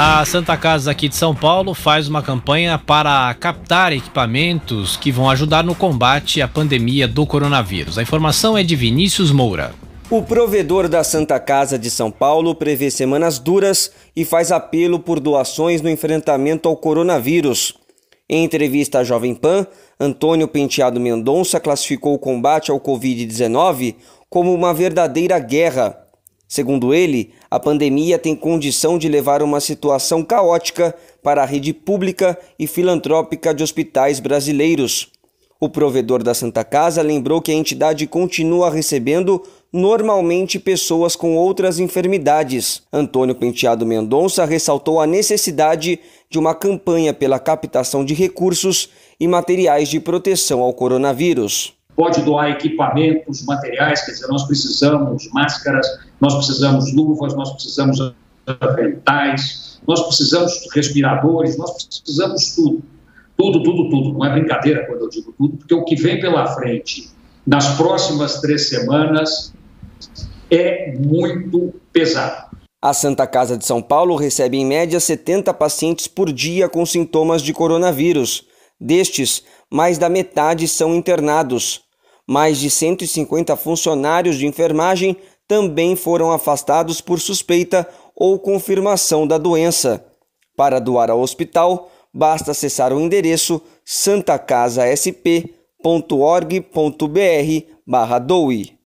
A Santa Casa aqui de São Paulo faz uma campanha para captar equipamentos que vão ajudar no combate à pandemia do coronavírus. A informação é de Vinícius Moura. O provedor da Santa Casa de São Paulo prevê semanas duras e faz apelo por doações no enfrentamento ao coronavírus. Em entrevista à Jovem Pan, Antônio Penteado Mendonça classificou o combate ao Covid-19 como uma verdadeira guerra Segundo ele, a pandemia tem condição de levar uma situação caótica para a rede pública e filantrópica de hospitais brasileiros. O provedor da Santa Casa lembrou que a entidade continua recebendo normalmente pessoas com outras enfermidades. Antônio Penteado Mendonça ressaltou a necessidade de uma campanha pela captação de recursos e materiais de proteção ao coronavírus pode doar equipamentos, materiais, quer dizer, nós precisamos máscaras, nós precisamos luvas, nós precisamos aventais, nós precisamos respiradores, nós precisamos tudo. Tudo, tudo, tudo. Não é brincadeira quando eu digo tudo, porque o que vem pela frente nas próximas três semanas é muito pesado. A Santa Casa de São Paulo recebe em média 70 pacientes por dia com sintomas de coronavírus. Destes, mais da metade são internados. Mais de 150 funcionários de enfermagem também foram afastados por suspeita ou confirmação da doença. Para doar ao hospital, basta acessar o endereço santacasasp.org.br/doe.